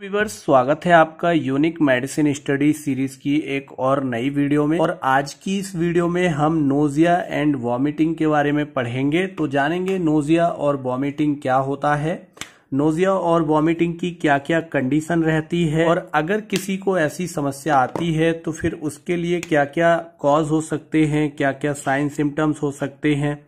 Viewers स्वागत है आपका यूनिक मेडिसिन स्टडी सीरीज़ की एक और नई वीडियो में। और आज की इस वीडियो में हम नोजिया एंड वॉमिटिंग के बारे में पढ़ेंगे। तो जानेंगे नोजिया और वॉमिटिंग क्या होता है। नोजिया और वॉमिटिंग की क्या क्या कंडीशन रहती है। और अगर किसी को ऐसी समस्या आती है तो फिर उसके लिए क्या क्या कॉज हो सकते हैं क्या क्या साइन सिम्टम्स हो सकते हैं।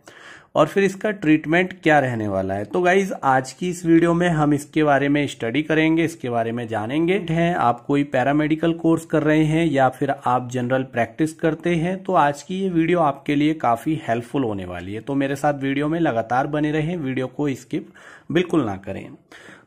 और फिर इसका ट्रीटमेंट क्या रहने वाला है? तो गाइज़ आज की इस वीडियो में हम इसके बारे में स्टडी करेंगे, इसके बारे में जानेंगे। हैं, आप कोई पैरामेडिकल कोर्स कर रहे हैं या फिर आप जनरल प्रैक्टिस करते हैं तो आज की ये वीडियो आपके लिए काफ़ी हेल्पफुल होने वाली है। तो मेरे साथ वीडियो में लगातार बने रहें वीडियो को स्किप बिल्कुल ना करें।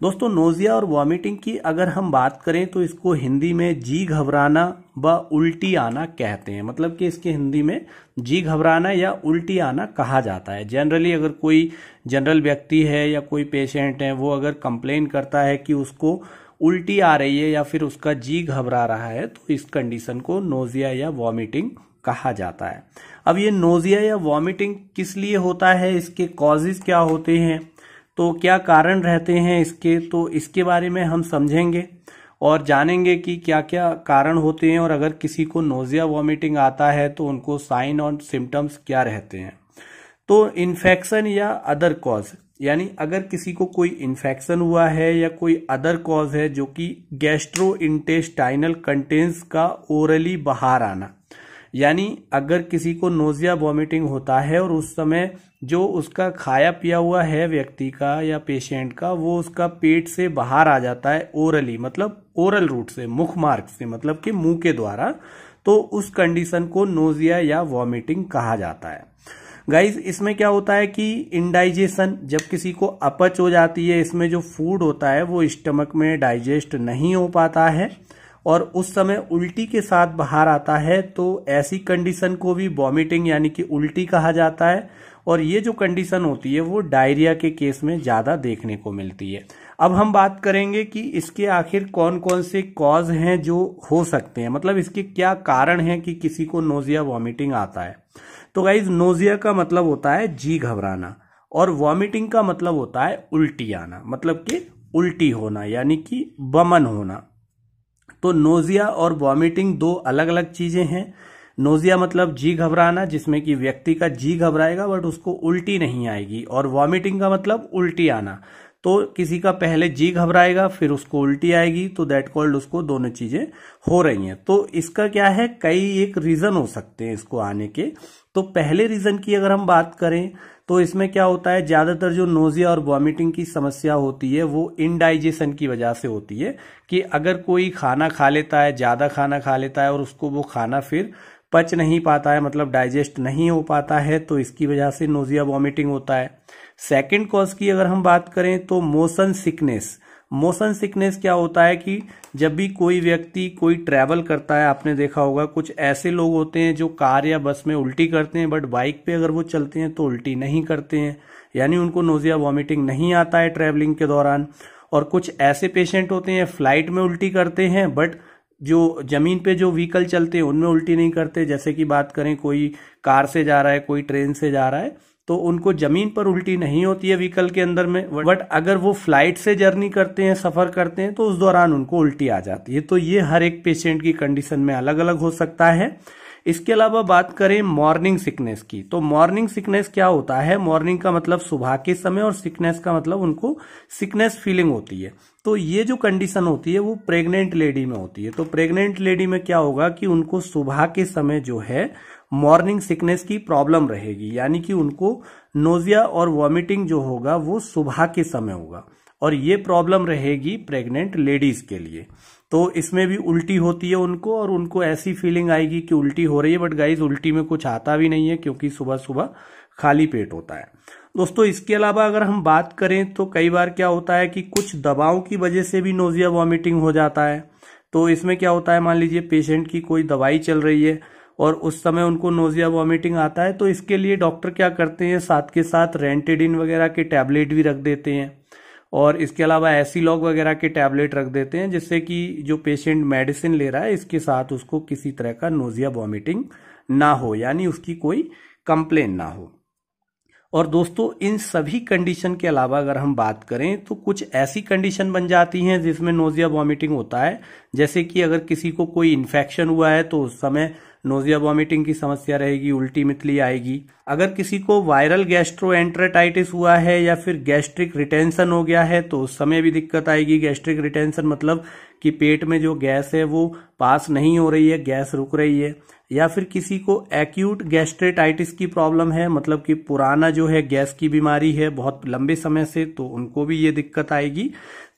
दोस्तों, नोजिया और वॉमिटिंग की अगर हम बात करें तो इसको हिंदी में जी घबराना व उल्टी आना कहते हैं। मतलब कि इसके हिंदी में जी घबराना या उल्टी आना कहा जाता है। जनरली अगर कोई जनरल व्यक्ति है या कोई पेशेंट है, वो अगर कंप्लेन करता है कि उसको उल्टी आ रही है या फिर उसका जी घबरा रहा है तो इस कंडीशन को नोजिया या वॉमिटिंग कहा जाता है। अब ये नोजिया या वॉमिटिंग किस लिए होता है? इसके कॉजेज क्या होते हैं? तो क्या कारण रहते हैं इसके? तो इसके बारे में हम समझेंगे और जानेंगे कि क्या क्या कारण होते हैं और अगर किसी को नोजिया वॉमिटिंग आता है तो उनको साइन और सिम्टम्स क्या रहते हैं? तो इन्फेक्शन या अदर कॉज यानी अगर किसी को कोई इन्फेक्शन हुआ है या कोई अदर कॉज है जो कि गैस्ट्रो इंटेस्टाइनल कंटेंस का ओरली बाहर आना यानी अगर किसी को नोजिया वॉमिटिंग होता है और उस समय जो उसका खाया पिया हुआ है व्यक्ति का या पेशेंट का, वो उसका पेट से बाहर आ जाता है ओरली मतलब ओरल रूट से, मुख मार्ग से मतलब कि मुँह के द्वारा तो उस कंडीशन को नोजिया या वॉमिटिंग कहा जाता है। गाइज़ इसमें क्या होता है कि इनडाइजेशन जब किसी को अपच हो जाती है, इसमें जो फ़ूड होता है, वो स्टमक में डाइजेस्ट नहीं हो पाता है। और उस समय उल्टी के साथ बाहर आता है तो ऐसी कंडीशन को भी वॉमिटिंग यानी कि उल्टी कहा जाता है। और ये जो कंडीशन होती है, वो डायरिया के केस में ज़्यादा देखने को मिलती है। अब हम बात करेंगे कि इसके आखिर कौन कौन से कॉज हैं जो हो सकते हैं। मतलब इसके क्या कारण हैं कि किसी को नोजिया वॉमिटिंग आता है। तो गाइज़ नोजिया का मतलब होता है जी घबराना और वॉमिटिंग का मतलब होता है उल्टी आना। मतलब कि उल्टी होना यानी कि बमन होना। तो नोजिया और वॉमिटिंग दो अलग अलग चीज़ें हैं। नोजिया मतलब जी घबराना, जिसमें कि व्यक्ति का जी घबराएगा, बट उसको उल्टी नहीं आएगी। और वॉमिटिंग का मतलब उल्टी आना। तो किसी का पहले जी घबराएगा, फिर उसको उल्टी आएगी तो दैट कॉल्ड उसको दोनों चीज़ें हो रही हैं। तो इसका क्या है? कई एक रीजन हो सकते हैं इसको आने के। तो पहले रीजन की अगर हम बात करें तो इसमें क्या होता है? ज़्यादातर जो नोजिया और वॉमिटिंग की समस्या होती है, वो इनडाइजेशन की वजह से होती है कि अगर कोई खाना खा लेता है, ज़्यादा खाना खा लेता है और उसको वो खाना फिर पच नहीं पाता है मतलब डाइजेस्ट नहीं हो पाता है तो इसकी वजह से नोजिया वॉमिटिंग होता है। सेकेंड कॉज की अगर हम बात करें तो मोशन सिकनेस मोशन सिकनेस क्या होता है कि जब भी कोई व्यक्ति कोई ट्रैवल करता है, आपने देखा होगा, कुछ ऐसे लोग होते हैं जो कार या बस में उल्टी करते हैं बट बाइक पे अगर वो चलते हैं तो उल्टी नहीं करते हैं। यानी उनको नोजिया वॉमिटिंग नहीं आता है ट्रैवलिंग के दौरान। और कुछ ऐसे पेशेंट होते हैं फ़्लाइट में उल्टी करते हैं बट जो ज़मीन पे जो व्हीकल चलते हैं, उनमें उल्टी नहीं करते। जैसे कि बात करें, कोई कार से जा रहा है, कोई ट्रेन से जा रहा है तो उनको ज़मीन पर उल्टी नहीं होती है व्हीकल के अंदर में। बट अगर वो फ़्लाइट से जर्नी करते हैं, सफ़र करते हैं तो उस दौरान उनको उल्टी आ जाती है। तो ये हर एक पेशेंट की कंडीशन में अलग अलग हो सकता है। इसके अलावा बात करें मॉर्निंग सिकनेस की। तो मॉर्निंग सिकनेस क्या होता है? मॉर्निंग का मतलब सुबह के समय और सिकनेस का मतलब उनको सिकनेस फीलिंग होती है। तो ये जो कंडीशन होती है, वो प्रेग्नेंट लेडी में होती है। तो प्रेग्नेंट लेडी में क्या होगा कि उनको सुबह के समय जो है मॉर्निंग सिकनेस की प्रॉब्लम रहेगी, यानी कि उनको नोजिया और वॉमिटिंग जो होगा वो सुबह के समय होगा। और ये प्रॉब्लम रहेगी प्रेग्नेंट लेडीज़ के लिए। तो इसमें भी उल्टी होती है उनको और उनको ऐसी फीलिंग आएगी कि उल्टी हो रही है, बट गाइज़ उल्टी में कुछ आता भी नहीं है क्योंकि सुबह सुबह खाली पेट होता है। दोस्तों, इसके अलावा अगर हम बात करें तो कई बार क्या होता है कि कुछ दवाओं की वजह से भी नोजिया वॉमिटिंग हो जाता है। तो इसमें क्या होता है, मान लीजिए पेशेंट की कोई दवाई चल रही है और उस समय उनको नोजिया वॉमिटिंग आता है तो इसके लिए डॉक्टर क्या करते हैं, साथ के साथ रेंटेडिन वगैरह के टैबलेट भी रख देते हैं। और इसके अलावा ऐसी लॉग वगैरह के टैबलेट रख देते हैं, जिससे कि जो पेशेंट मेडिसिन ले रहा है, इसके साथ उसको किसी तरह का नोजिया वॉमिटिंग ना हो, यानी उसकी कोई कंप्लेन ना हो। और दोस्तों, इन सभी कंडीशन के अलावा अगर हम बात करें तो कुछ ऐसी कंडीशन बन जाती हैं, जिसमें नोजिया वॉमिटिंग होता है। जैसे कि अगर किसी को कोई इन्फेक्शन हुआ है तो उस समय नोजिया वॉमिटिंग की समस्या रहेगी, उल्टी मितली आएगी। अगर किसी को वायरल गैस्ट्रो एंट्रेटाइटिस हुआ है या फिर गैस्ट्रिक रिटेंशन हो गया है तो उस समय भी दिक्कत आएगी। गैस्ट्रिक रिटेंशन मतलब कि पेट में जो गैस है, वो पास नहीं हो रही है, गैस रुक रही है। या फिर किसी को एक्यूट गैस्ट्रेटाइटिस की प्रॉब्लम है मतलब कि पुराना जो है गैस की बीमारी है बहुत लंबे समय से तो उनको भी ये दिक्कत आएगी।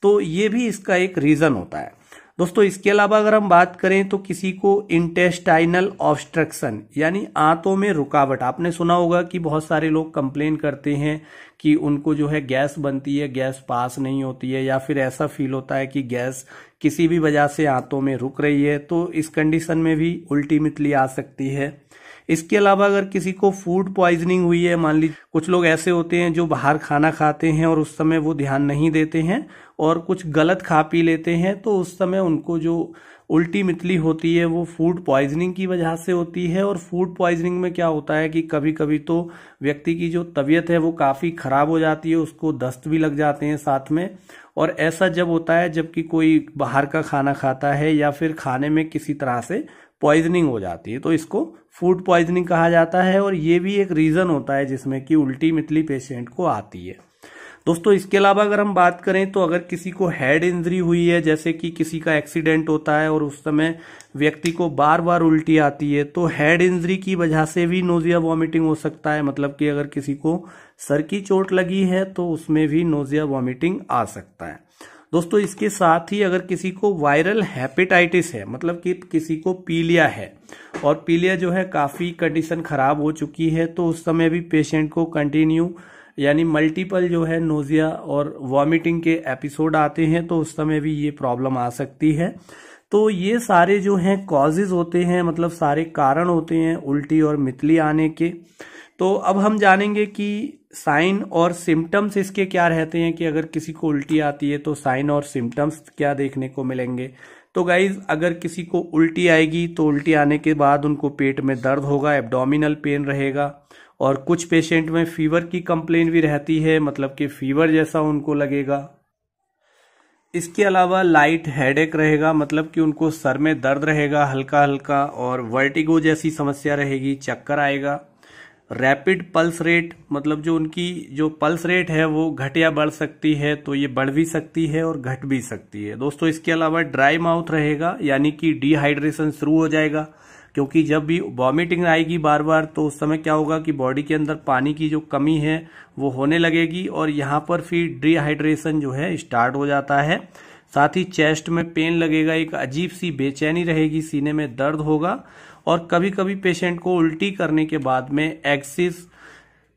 तो ये भी इसका एक रीजन होता है। दोस्तों, इसके अलावा अगर हम बात करें तो किसी को इंटेस्टाइनल ऑब्स्ट्रक्शन, यानी आंतों में रुकावट, आपने सुना होगा कि बहुत सारे लोग कंप्लेन करते हैं कि उनको जो है गैस बनती है, गैस पास नहीं होती है, या फिर ऐसा फील होता है कि गैस किसी भी वजह से आंतों में रुक रही है तो इस कंडीशन में भी उल्टी मितली आ सकती है। इसके अलावा अगर किसी को फ़ूड प्वाइजनिंग हुई है, मान लीजिए कुछ लोग ऐसे होते हैं जो बाहर खाना खाते हैं और उस समय वो ध्यान नहीं देते हैं और कुछ गलत खा पी लेते हैं तो उस समय उनको जो उल्टी मितली होती है वो फ़ूड पॉइजनिंग की वजह से होती है। और फ़ूड पॉइजनिंग में क्या होता है कि कभी कभी तो व्यक्ति की जो तबीयत है वो काफ़ी ख़राब हो जाती है, उसको दस्त भी लग जाते हैं साथ में। और ऐसा जब होता है जबकि कोई बाहर का खाना खाता है या फिर खाने में किसी तरह से पॉइजनिंग हो जाती है तो इसको फ़ूड पॉइजनिंग कहा जाता है और ये भी एक रीज़न होता है जिसमें कि उल्टी मितली पेशेंट को आती है। दोस्तों, इसके अलावा अगर हम बात करें तो अगर किसी को हेड इंजरी हुई है, जैसे कि किसी का एक्सीडेंट होता है और उस समय व्यक्ति को बार बार उल्टी आती है तो हेड इंजरी की वजह से भी नोजिया वॉमिटिंग हो सकता है। मतलब कि अगर किसी को सर की चोट लगी है तो उसमें भी नोजिया वॉमिटिंग आ सकता है। दोस्तों, इसके साथ ही अगर किसी को वायरल हेपेटाइटिस है मतलब कि किसी को पीलिया है, और पीलिया जो है काफ़ी कंडीशन खराब हो चुकी है तो उस समय भी पेशेंट को कंटिन्यू यानी मल्टीपल जो है नोजिया और वॉमिटिंग के एपिसोड आते हैं तो उस समय भी ये प्रॉब्लम आ सकती है। तो ये सारे जो हैं कॉजेज होते हैं मतलब सारे कारण होते हैं उल्टी और मितली आने के। तो अब हम जानेंगे कि साइन और सिम्टम्स इसके क्या रहते हैं कि अगर किसी को उल्टी आती है तो साइन और सिम्टम्स क्या देखने को मिलेंगे? तो गाइज़ अगर किसी को उल्टी आएगी तो उल्टी आने के बाद उनको पेट में दर्द होगा एब्डोमिनल पेन रहेगा और कुछ पेशेंट में फीवर की कंप्लेन भी रहती है मतलब कि फीवर जैसा उनको लगेगा। इसके अलावा लाइट हेडेक रहेगा मतलब कि उनको सर में दर्द रहेगा हल्का हल्का और वर्टिगो जैसी समस्या रहेगी, चक्कर आएगा। रैपिड पल्स रेट मतलब जो उनकी, जो पल्स रेट है, वो घट या बढ़ सकती है तो ये बढ़ भी सकती है और घट भी सकती है। दोस्तों, इसके अलावा ड्राई माउथ रहेगा, यानी कि डिहाइड्रेशन शुरू हो जाएगा, क्योंकि जब भी वॉमिटिंग आएगी बार बार तो उस समय क्या होगा कि बॉडी के अंदर पानी की जो कमी है, वो होने लगेगी और यहाँ पर फिर डिहाइड्रेशन जो है स्टार्ट हो जाता है। साथ ही चेस्ट में पेन लगेगा, एक अजीब सी बेचैनी रहेगी, सीने में दर्द होगा और कभी कभी पेशेंट को उल्टी करने के बाद में एक्सिस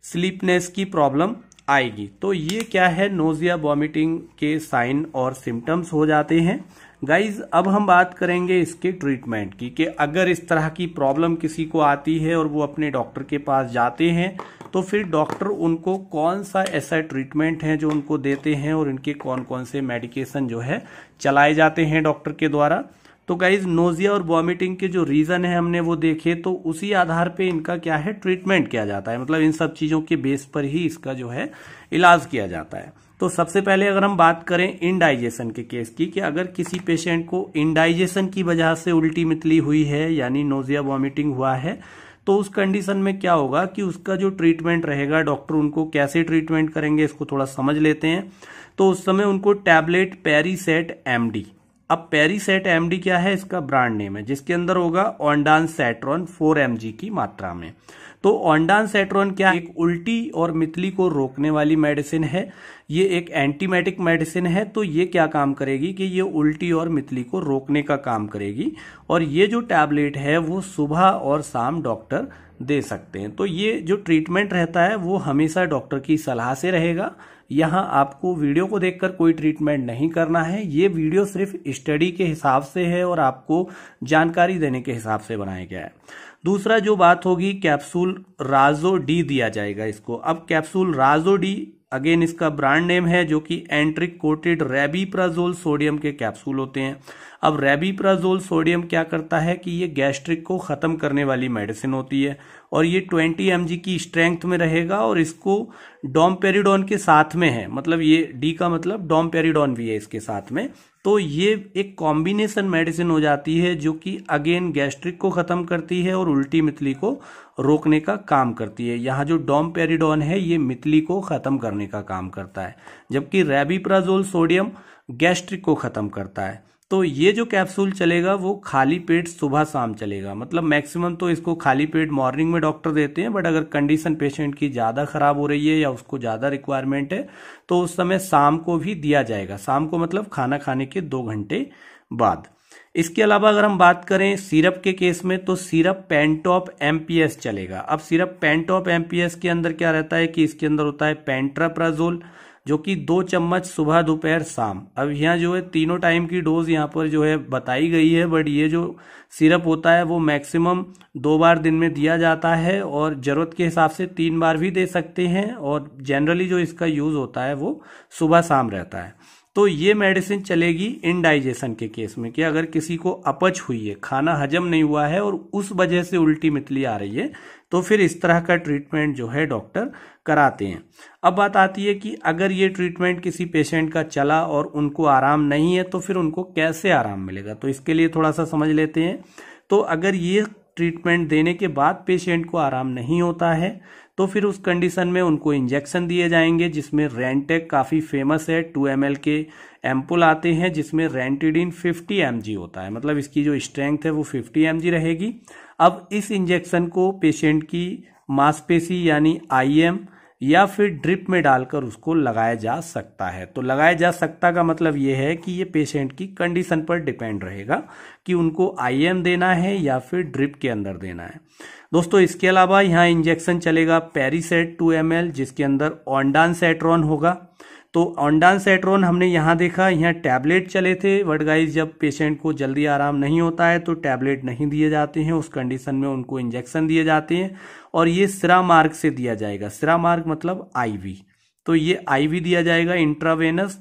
स्लीपनेस की प्रॉब्लम आएगी। तो ये क्या है? नोजिया वॉमिटिंग के साइन और सिम्टम्स हो जाते हैं। गाइज़ अब हम बात करेंगे इसके ट्रीटमेंट की कि अगर इस तरह की प्रॉब्लम किसी को आती है और वो अपने डॉक्टर के पास जाते हैं तो फिर डॉक्टर उनको कौन सा ऐसा ट्रीटमेंट है जो उनको देते हैं और इनके कौन कौन से मेडिकेशन जो है चलाए जाते हैं डॉक्टर के द्वारा? तो गाइज़ नोजिया और वॉमिटिंग के जो रीजन है हमने वो देखे तो उसी आधार पे इनका क्या है ट्रीटमेंट किया जाता है। मतलब इन सब चीज़ों के बेस पर ही इसका जो है, इलाज किया जाता है। तो सबसे पहले अगर हम बात करें इनडाइजेशन के केस की, कि अगर किसी पेशेंट को इनडाइजेशन की वजह से उल्टी मितली हुई है, यानी नोजिया वॉमिटिंग हुआ है तो उस कंडीशन में क्या होगा कि उसका जो ट्रीटमेंट रहेगा डॉक्टर उनको कैसे ट्रीटमेंट करेंगे, इसको थोड़ा समझ लेते हैं। तो उस समय उनको टैबलेट पेरीसेट एमडी अब पेरीसेट एमडी क्या है? इसका ब्रांड नेम है, जिसके अंदर होगा ऑनडान सेट्रॉन फोर एमजी की मात्रा में। तो ऑनडान सेट्रॉन क्या एक उल्टी और मितली को रोकने वाली मेडिसिन है। ये एक एंटीमेटिक मेडिसिन है तो ये क्या काम करेगी कि ये उल्टी और मितली को रोकने का काम करेगी और ये जो टैबलेट है, वो सुबह और शाम डॉक्टर दे सकते हैं। तो ये जो ट्रीटमेंट रहता है, वो हमेशा डॉक्टर की सलाह से रहेगा। यहाँ आपको वीडियो को देखकर कोई ट्रीटमेंट नहीं करना है। ये वीडियो सिर्फ़ स्टडी के हिसाब से है और आपको जानकारी देने के हिसाब से बनाया गया है। दूसरा जो बात होगी, कैप्सूल राजो डी दिया जाएगा इसको। अब कैप्सूल राजो डी, अगेन इसका ब्रांड नेम है जो कि एंट्रिक कोटेड रेबीप्राजोल सोडियम के कैप्सूल होते हैं। अब रेबीप्राजोल सोडियम क्या करता है कि ये गैस्ट्रिक को खत्म करने वाली मेडिसिन होती है। और ये 20 एम की स्ट्रेंथ में रहेगा और इसको डोमपेरिडोन के साथ में है। मतलब ये डी का मतलब डोमपेरिडोन भी है इसके साथ में। तो ये एक कॉम्बिनेशन मेडिसिन हो जाती है जो कि अगेन गैस्ट्रिक को खत्म करती है और उल्टी मितली को रोकने का काम करती है। यहाँ जो डोम पेरिडोन है, ये मितली को खत्म करने का काम करता है। जबकि रेबीप्राजोल सोडियम गैस्ट्रिक को खत्म करता है। तो ये जो कैप्सूल चलेगा, वो खाली पेट सुबह शाम चलेगा। मतलब मैक्सिमम तो इसको खाली पेट मॉर्निंग में डॉक्टर देते हैं बट अगर कंडीशन पेशेंट की ज़्यादा खराब हो रही है या उसको ज़्यादा रिक्वायरमेंट है तो उस समय शाम को भी दिया जाएगा। शाम को मतलब खाना खाने के दो घंटे बाद। इसके अलावा अगर हम बात करें सिरप के केस में तो सिरप पेंटॉप एमपीएस चलेगा। अब सिरप पेंटॉप एमपीएस के अंदर क्या रहता है कि इसके अंदर होता है पेंट्राप्राजोल जो कि दो चम्मच सुबह, दोपहर, शाम। अब यहाँ जो है, तीनों टाइम की डोज यहाँ पर जो है बताई गई है बट ये जो सिरप होता है, वो मैक्सिमम दो बार दिन में दिया जाता है और ज़रूरत के हिसाब से तीन बार भी दे सकते हैं और जनरली जो इसका यूज़ होता है, वो सुबह, शाम रहता है। तो ये मेडिसिन चलेगी इनडाइजेशन के केस में कि अगर किसी को अपच हुई है, खाना हजम नहीं हुआ है और उस वजह से उल्टी मितली आ रही है तो फिर इस तरह का ट्रीटमेंट जो है डॉक्टर कराते हैं। अब बात आती है कि अगर ये ट्रीटमेंट किसी पेशेंट का चला और उनको आराम नहीं है तो फिर उनको कैसे आराम मिलेगा? तो इसके लिए थोड़ा सा समझ लेते हैं। तो अगर ये ट्रीटमेंट देने के बाद पेशेंट को आराम नहीं होता है तो फिर उस कंडीशन में उनको इंजेक्शन दिए जाएँगे, जिसमें रेंटेक काफ़ी फ़ेमस है टू एम के एम्पुल आते हैं, जिसमें रेंटिडिन 50 एम होता है। मतलब इसकी जो स्ट्रेंथ है वो 50 एम रहेगी। अब इस इंजेक्शन को पेशेंट की मांसपेशी यानी आईएम या फिर ड्रिप में डालकर उसको लगाया जा सकता है। तो लगाया जा सकता का मतलब ये है कि ये पेशेंट की कंडीशन पर डिपेंड रहेगा कि उनको आईएम देना है या फिर ड्रिप के अंदर देना है। दोस्तों, इसके अलावा यहाँ इंजेक्शन चलेगा पेरीसेट टू एम जिसके अंदर ऑनडान सेट्रॉन होगा। तो ऑनडान सेट्रोन हमने यहाँ देखा, यहाँ टैबलेट चले थे। बट गाइज़ जब पेशेंट को जल्दी आराम नहीं होता है तो टैबलेट नहीं दिए जाते हैं। उस कंडीशन में उनको इंजेक्शन दिए जाते हैं। और ये सिरा मार्ग से दिया जाएगा। सिरा मार्ग मतलब आईवी तो ये आईवी दिया जाएगा इंट्रावेनस।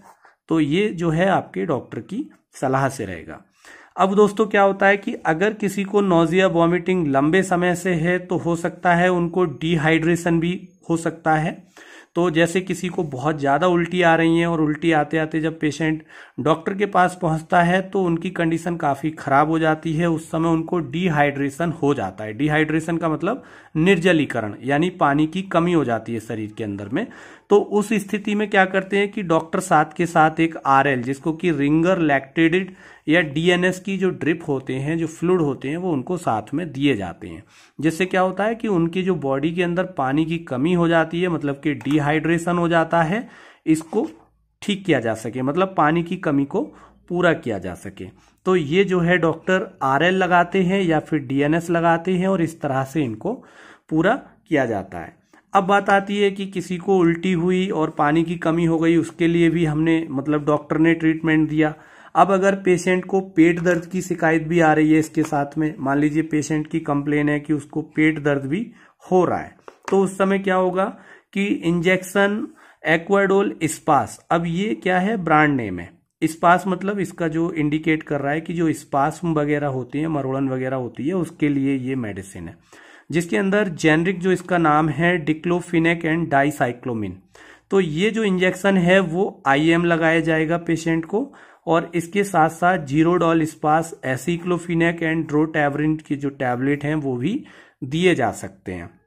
तो ये जो है आपके डॉक्टर की सलाह से रहेगा। अब दोस्तों क्या होता है कि अगर किसी को नोजिया वॉमिटिंग लंबे समय से है तो हो सकता है उनको डिहाइड्रेशन भी हो सकता है। तो जैसे किसी को बहुत ज़्यादा उल्टी आ रही है और उल्टी आते आते जब पेशेंट डॉक्टर के पास पहुँचता है तो उनकी कंडीशन काफ़ी ख़राब हो जाती है। उस समय उनको डिहाइड्रेशन हो जाता है। डिहाइड्रेशन का मतलब निर्जलीकरण, यानी पानी की कमी हो जाती है शरीर के अंदर में। तो उस स्थिति में क्या करते हैं कि डॉक्टर साथ के साथ एक आरएल, जिसको कि रिंगर लैक्टेडेड या डीएनएस की जो ड्रिप होते हैं, जो फ्लूड होते हैं, वो उनको साथ में दिए जाते हैं। जिससे क्या होता है कि उनकी जो बॉडी के अंदर पानी की कमी हो जाती है मतलब कि डिहाइड्रेशन हो जाता है, इसको ठीक किया जा सके मतलब पानी की कमी को पूरा किया जा सके। तो ये जो है डॉक्टर आरएल लगाते हैं या फिर डीएनएस लगाते हैं और इस तरह से इनको पूरा किया जाता है। अब बात आती है कि किसी को उल्टी हुई और पानी की कमी हो गई, उसके लिए भी हमने मतलब डॉक्टर ने ट्रीटमेंट दिया। अब अगर पेशेंट को पेट दर्द की शिकायत भी आ रही है इसके साथ में, मान लीजिए पेशेंट की कंप्लेन है कि उसको पेट दर्द भी हो रहा है तो उस समय क्या होगा कि इंजेक्शन एक्वाडोल स्पास, अब ये क्या है? ब्रांड नेम है। स्पास मतलब इसका जो इंडिकेट कर रहा है कि जो स्पास वगैरह होती है, मरोड़न वगैरह होती है, उसके लिए ये मेडिसिन है। जिसके अंदर जेनरिक जो इसका नाम है डिक्लोफिनेक एंड डाइसाइक्लोमिन। तो ये जो इंजेक्शन है, वो आईएम लगाया जाएगा पेशेंट को और इसके साथ साथ Zerodol Spas aceclofenac and drotaverine की जो टैबलेट हैं, वो भी दिए जा सकते हैं।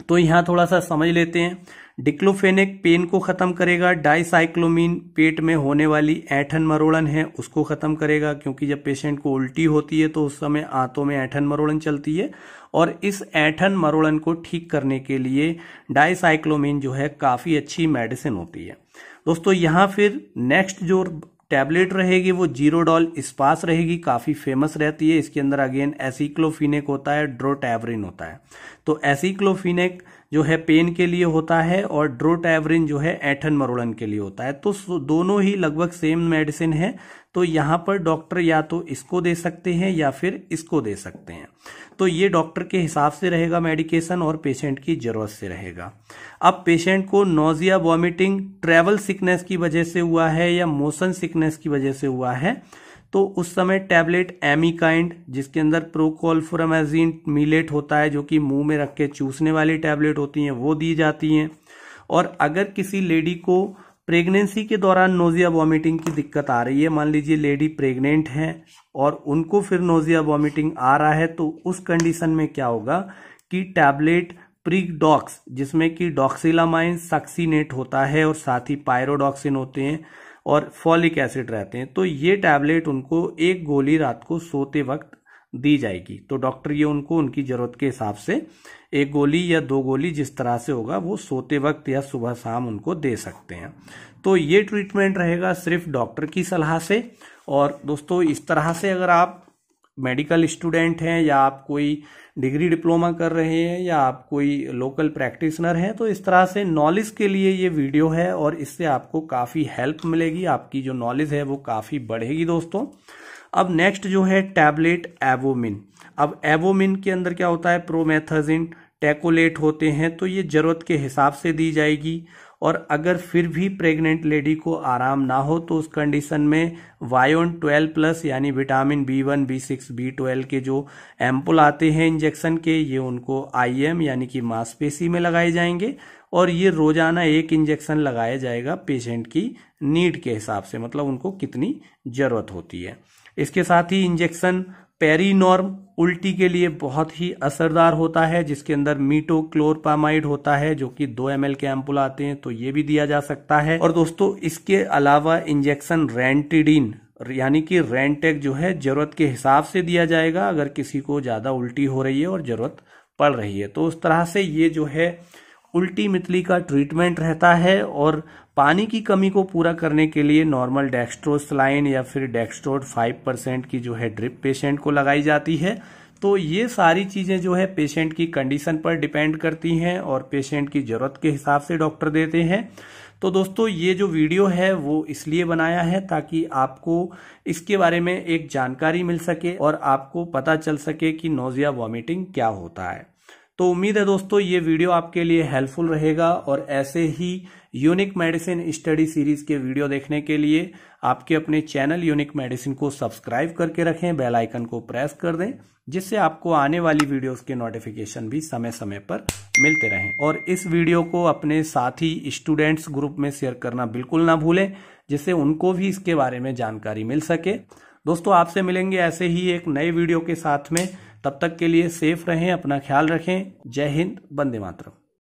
तो यहाँ थोड़ा सा समझ लेते हैं। डिक्लोफेनेक पेन को खत्म करेगा, डाइसाइक्लोमीन पेट में होने वाली ऐठन मरोड़न है, उसको खत्म करेगा, क्योंकि जब पेशेंट को उल्टी होती है तो उस समय आंतों में ऐठन मरोड़न चलती है। और इस ऐठन मरोड़न को ठीक करने के लिए डाइसाइक्लोमीन जो है काफ़ी अच्छी मेडिसिन होती है। दोस्तों, यहाँ फिर नेक्स्ट जो टैबलेट रहेगी, वो ज़ीरो डॉल स्पास रहेगी, काफ़ी फ़ेमस रहती है। इसके अंदर अगेन एसिक्लोफिनेक होता है, ड्रोटैवरिन होता है। तो एसिक्लोफिनेक जो है पेन के लिए होता है और ड्रोटैवरिन जो है एठन मरोड़न के लिए होता है। तो दोनों ही लगभग सेम मेडिसिन है। तो यहाँ पर डॉक्टर या तो इसको दे सकते हैं या फिर इसको दे सकते हैं। तो ये डॉक्टर के हिसाब से रहेगा मेडिकेशन और पेशेंट की ज़रूरत से रहेगा। अब पेशेंट को नोजिया वॉमिटिंग, ट्रेवल सिकनेस की वजह से हुआ है या मोशन सिकनेस की वजह से हुआ है तो उस समय टैबलेट एमिकाइंड, जिसके अंदर प्रोकोल्फोरामेजिन मिलेट होता है, जो कि मुँह में रख के चूसने वाली टैबलेट होती हैं, वो दी जाती हैं। और अगर किसी लेडी को प्रेगनेंसी के दौरान नोजिया वॉमिटिंग की दिक्कत आ रही है। मान लीजिए लेडी प्रेग्नेंट है और उनको फिर नोजिया वॉमिटिंग आ रहा है तो उस कंडीशन में क्या होगा कि टैबलेट प्रीडॉक्स, जिसमें कि डॉक्सिलामाइन सक्सीनेट होता है और साथ ही पायरोडॉक्सिन होते हैं और फॉलिक एसिड रहते हैं तो ये टैबलेट उनको एक गोली रात को सोते वक्त दी जाएगी। तो डॉक्टर, ये उनको, उनकी ज़रूरत के हिसाब से एक गोली या दो गोली जिस तरह से होगा, वो सोते वक्त या सुबह शाम उनको दे सकते हैं। तो ये ट्रीटमेंट रहेगा सिर्फ़ डॉक्टर की सलाह से। और दोस्तों, इस तरह से अगर आप मेडिकल स्टूडेंट हैं या आप कोई डिग्री डिप्लोमा कर रहे हैं या आप कोई लोकल प्रैक्टिशनर हैं तो इस तरह से नॉलेज के लिए ये वीडियो है और इससे आपको काफ़ी हेल्प मिलेगी। आपकी जो नॉलेज है वो काफ़ी बढ़ेगी दोस्तों। अब नेक्स्ट जो है टैबलेट एवोमिन अब एवोमिन के अंदर क्या होता है? प्रोमेथाजिन टैकोलेट होते हैं तो ये ज़रूरत के हिसाब से दी जाएगी। और अगर फिर भी प्रेग्नेंट लेडी को आराम ना हो तो उस कंडीशन में वायोन 12 प्लस यानी vitamin B one B six B twelve के जो एम्पुल आते हैं इंजेक्शन के, ये उनको आईएम यानी कि मांसपेशी में लगाए जाएँगे। और ये रोज़ाना एक इंजेक्शन लगाया जाएगा पेशेंट की नीड के हिसाब से मतलब उनको कितनी ज़रूरत होती है। इसके साथ ही इंजेक्शन पेरीनॉर्म उल्टी के लिए बहुत ही असरदार होता है, जिसके अंदर मीटोक्लोरपामाइड होता है, जो कि दो एम के एम्पुल आते हैं तो ये भी दिया जा सकता है। और दोस्तों, इसके अलावा इंजेक्शन रेंटिडीन, यानी कि रेंटेक जो है, ज़रूरत के हिसाब से दिया जाएगा, अगर किसी को ज़्यादा उल्टी हो रही है और ज़रूरत पड़ रही है। तो उस तरह से ये जो है उल्टी मितली का ट्रीटमेंट रहता है और पानी की कमी को पूरा करने के लिए नॉर्मल डेक्स्ट्रोसलाइन या फिर डेक्स्ट्रोड फाइव परसेंट की जो है ड्रिप पेशेंट को लगाई जाती है। तो ये सारी चीज़ें जो है पेशेंट की कंडीशन पर डिपेंड करती हैं और पेशेंट की ज़रूरत के हिसाब से डॉक्टर देते हैं। तो दोस्तों, ये जो वीडियो है वो इसलिए बनाया है ताकि आपको इसके बारे में एक जानकारी मिल सके और आपको पता चल सके कि नोजिया वॉमिटिंग क्या होता है। तो उम्मीद है दोस्तों, ये वीडियो आपके लिए हेल्पफुल रहेगा और ऐसे ही यूनिक मेडिसिन स्टडी सीरीज़ के वीडियो देखने के लिए आपके अपने चैनल यूनिक मेडिसिन को सब्सक्राइब करके रखें बेल आइकन को प्रेस कर दें, जिससे आपको आने वाली वीडियोस के नोटिफिकेशन भी समय समय पर मिलते रहें। और इस वीडियो को अपने साथी स्टूडेंट्स ग्रुप में शेयर करना बिल्कुल ना भूलें, जिससे उनको भी इसके बारे में जानकारी मिल सके। दोस्तों, आपसे मिलेंगे ऐसे ही एक नए वीडियो के साथ में। तब तक के लिए सेफ़ रहें अपना ख्याल रखें। जय हिंद बंदे मातरम।